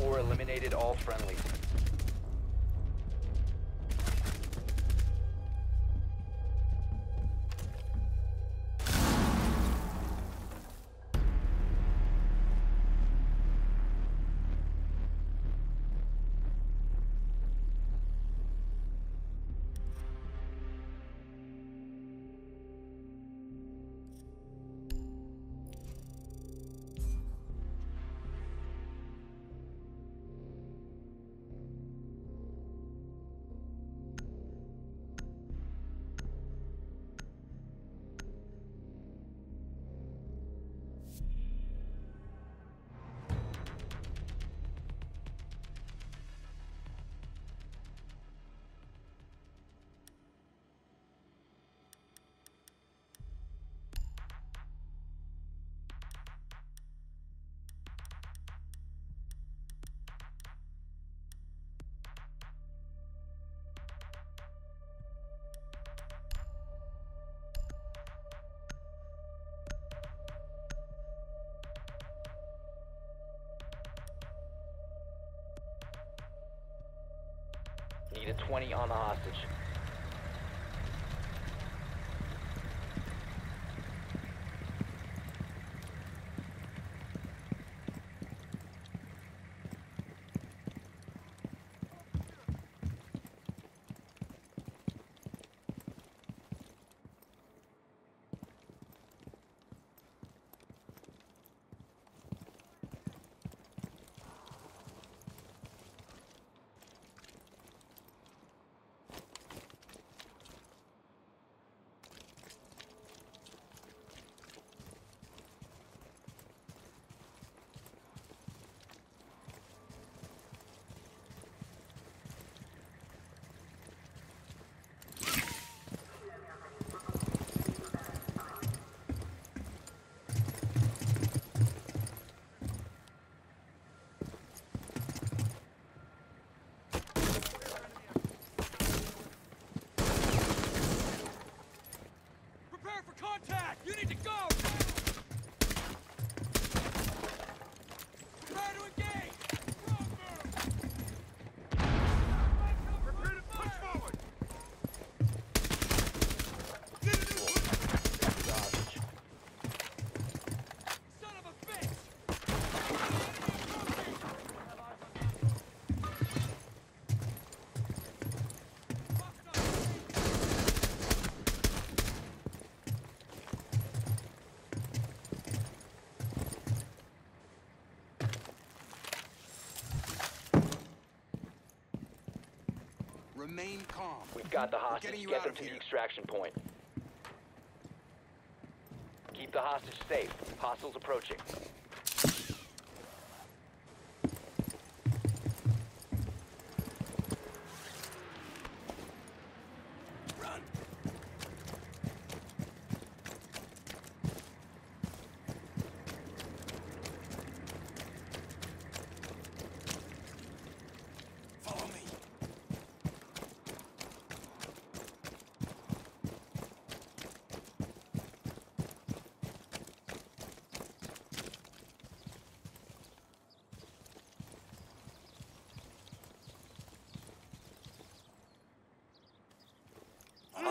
4 eliminated all friendlies. Need 20 on the hostage. Prepare for contact! You need to go! Prepare to engage! Prepare to push forward! Secure the hostage. Son of a bitch! Remain calm. We've got the We're hostage. Get them to the extraction point. Keep the hostage safe. Hostiles approaching. Run. Follow me.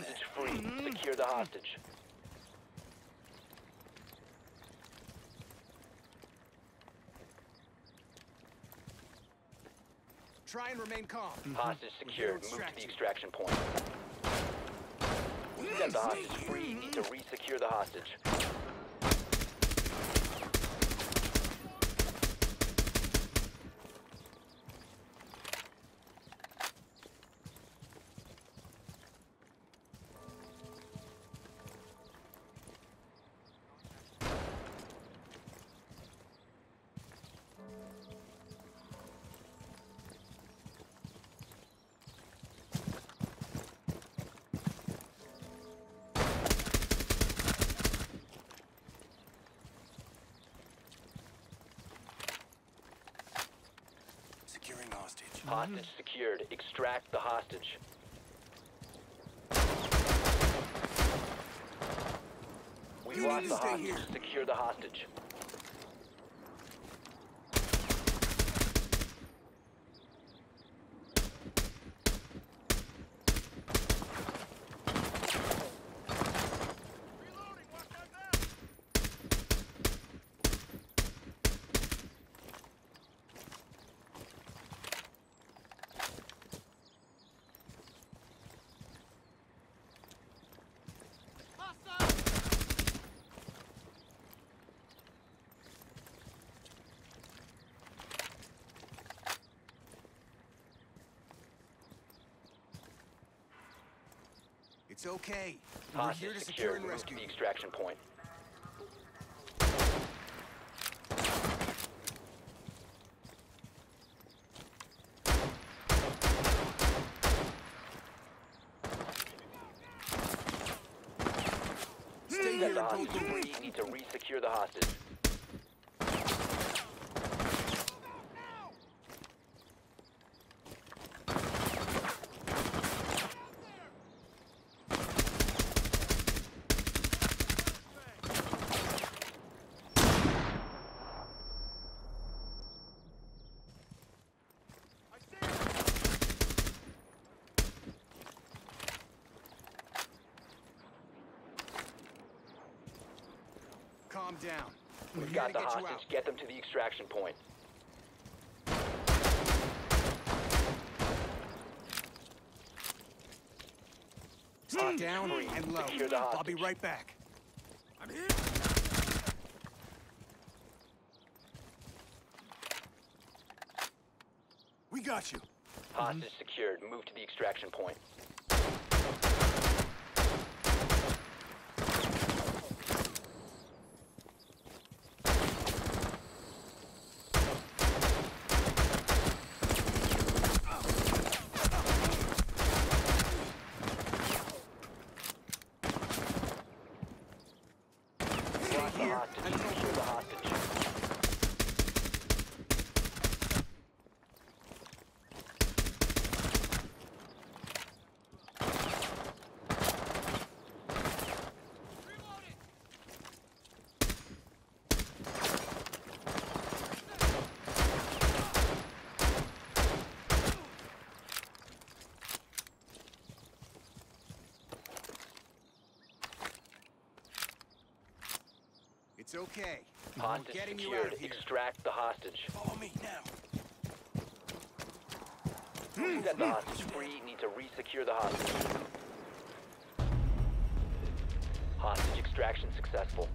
Hostage free. Mm-hmm. Secure the hostage. Try and remain calm. Mm-hmm. Hostage secured. Move to the extraction point. Got the hostage free. Need to re-secure the hostage. Hostage. Hostage secured. Extract the hostage. We You lost the hostage. here. Secure the hostage. It's okay. We're here to secure and rescue the extraction point. Stay here the and don't. Need to re-secure the hostage. Down. We're We've got the get hostage. Get them to the extraction point. Stay hmm. down free. and low. The I'll be right back. I'm here. We got you. Hostage hmm. secured. Move to the extraction point. Lock the here hostage. and don't Secure the hostage. Reloading. It's okay. Hostage getting you out secured. of here. Extract the hostage. Follow me now. Hmm. Set the hostage free. Need to re-secure the hostage. Hostage extraction successful.